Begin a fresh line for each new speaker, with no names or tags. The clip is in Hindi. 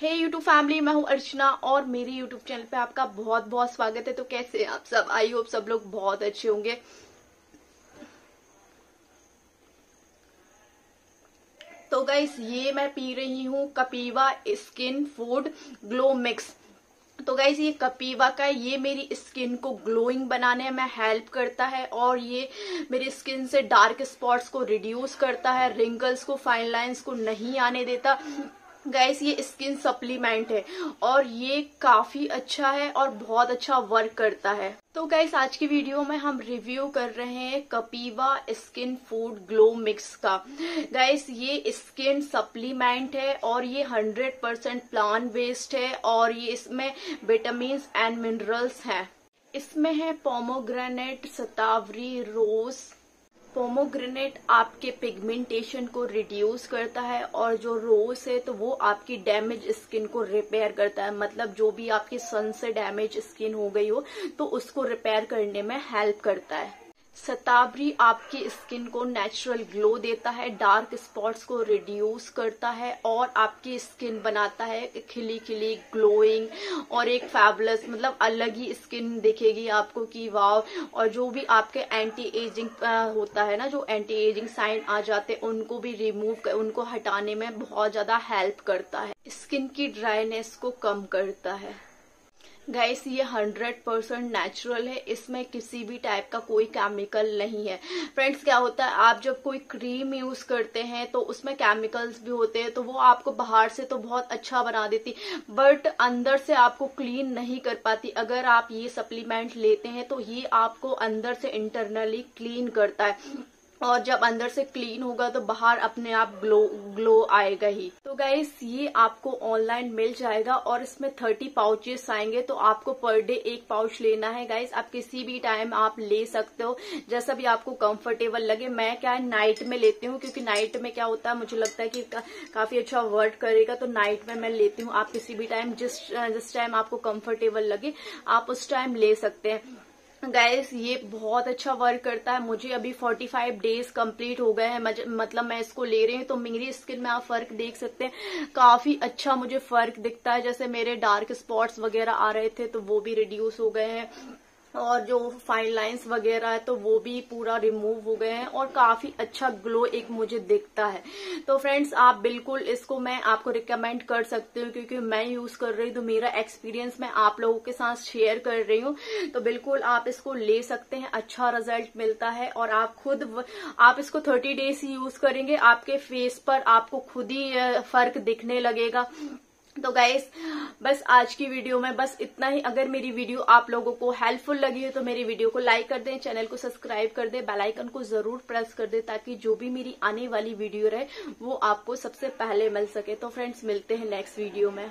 हे यूट्यूब फैमिली मैं हूँ अर्चना और मेरे यूट्यूब चैनल पे आपका बहुत बहुत स्वागत है। तो कैसे आप सब? आई होप सब लोग बहुत अच्छे होंगे। तो गाइस ये मैं पी रही हूँ Kapiva skin food glow mix तो गाइज़ ये कपीवा का ये मेरी स्किन को ग्लोइंग बनाने में हेल्प करता है और ये मेरी स्किन से डार्क स्पॉट्स को रिड्यूस करता है रिंकल्स को फाइन लाइंस को नहीं आने देता। गैस, ये स्किन सप्लीमेंट है और ये काफ़ी अच्छा है और बहुत अच्छा वर्क करता है। तो गैस, आज की वीडियो में हम रिव्यू कर रहे हैं Kapiva skin food glow mix का। गैस, ये स्किन सप्लीमेंट है और ये 100% परसेंट प्लान बेस्ड है और ये इसमें विटामिन एंड मिनरल्स हैं। इसमें है पोमोग्रेनेट सतावरी रोज पोमोग्रेनेट आपके पिगमेंटेशन को रिड्यूस करता है और जो रोज है तो वो आपकी डैमेज स्किन को रिपेयर करता है। मतलब जो भी आपकी सन से डैमेज स्किन हो गई हो तो उसको रिपेयर करने में हेल्प करता है। सताबरी आपकी स्किन को नेचुरल ग्लो देता है डार्क स्पॉट्स को रिड्यूस करता है और आपकी स्किन बनाता है खिली खिली ग्लोइंग और एक फैबलस मतलब अलग ही स्किन दिखेगी आपको कि वाव और जो भी आपके एंटी एजिंग होता है ना, जो एंटी एजिंग साइन आ जाते हैं, उनको भी रिमूव उनको हटाने में बहुत ज़्यादा हेल्प करता है। स्किन की ड्राइनेस को कम करता है। गैस ये हंड्रेड परसेंट नेचुरल है। इसमें किसी भी टाइप का कोई केमिकल नहीं है। फ्रेंड्स क्या होता है? आप जब कोई क्रीम यूज़ करते हैं तो उसमें केमिकल्स भी होते हैं तो वो आपको बाहर से तो बहुत अच्छा बना देती। बट अंदर से आपको क्लीन नहीं कर पाती। अगर आप ये सप्लीमेंट लेते हैं तो ये आपको अंदर से इंटरनली क्लीन करता है। और जब अंदर से क्लीन होगा तो बाहर अपने आप ग्लो ग्लो आएगा ही। तो गाइस ये आपको ऑनलाइन मिल जाएगा और इसमें थर्टी पाउचेस आएँगे तो आपको पर डे एक पाउच लेना है गाइस आप किसी भी टाइम आप ले सकते हो। जैसा भी आपको कंफर्टेबल लगे। मैं क्या है नाइट में लेती हूँ क्योंकि नाइट में क्या होता है मुझे लगता है कि का, काफ़ी अच्छा वर्क करेगा तो नाइट में मैं लेती हूँ। आप किसी भी टाइम जिस जिस टाइम आपको कंफर्टेबल लगे आप उस टाइम ले सकते हैं। गैस ये बहुत अच्छा वर्क करता है। मुझे अभी 45 डेज़ कंप्लीट हो गए हैं। मतलब मैं इसको ले रही हूँ तो मेरी स्किन में आप फ़र्क देख सकते हैं। काफ़ी अच्छा मुझे फ़र्क दिखता है। जैसे मेरे डार्क स्पॉट्स वगैरह आ रहे थे तो वो भी रिड्यूस हो गए हैं। और जो फाइन लाइंस वगैरह है तो वो भी पूरा रिमूव हो गए हैं और काफ़ी अच्छा ग्लो एक मुझे दिखता है। तो फ्रेंड्स आप बिल्कुल इसको मैं आपको रिकमेंड कर सकती हूँ क्योंकि मैं यूज़ कर रही हूँ तो मेरा एक्सपीरियंस मैं आप लोगों के साथ शेयर कर रही हूँ। तो बिल्कुल आप इसको ले सकते हैं अच्छा रिज़ल्ट मिलता है और आप खुद आप इसको थर्टी डेज़ यूज़ करेंगे, आपके फेस पर आपको खुद ही फ़र्क दिखने लगेगा। तो गाइस बस आज की वीडियो में बस इतना ही। अगर मेरी वीडियो आप लोगों को हेल्पफुल लगी हो तो मेरी वीडियो को लाइक कर दें चैनल को सब्सक्राइब कर दें बेल आइकन को ज़रूर प्रेस कर दें, ताकि जो भी मेरी आने वाली वीडियो रहे, वो आपको सबसे पहले मिल सके। तो फ्रेंड्स मिलते हैं नेक्स्ट वीडियो में।